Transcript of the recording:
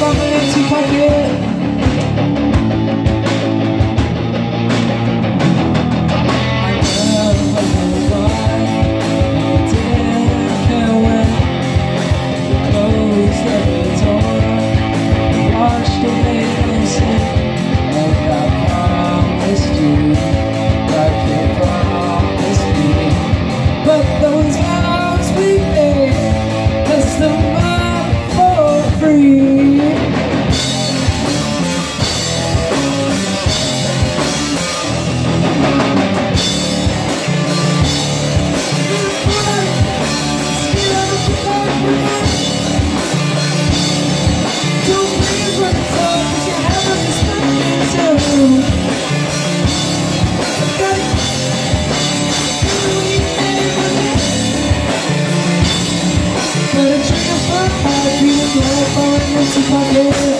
Come Olha esse poder